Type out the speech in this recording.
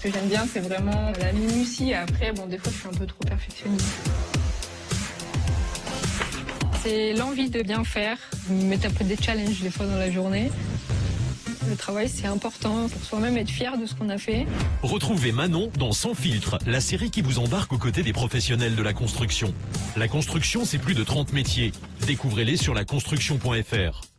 Ce que j'aime bien, c'est vraiment la minutie. Après, bon, des fois, je suis un peu trop perfectionniste. C'est l'envie de bien faire, mettre un peu des challenges des fois dans la journée. Le travail, c'est important pour soi-même être fier de ce qu'on a fait. Retrouvez Manon dans Sans filtre, la série qui vous embarque aux côtés des professionnels de la construction. La construction, c'est plus de 30 métiers. Découvrez-les sur laconstruction.fr.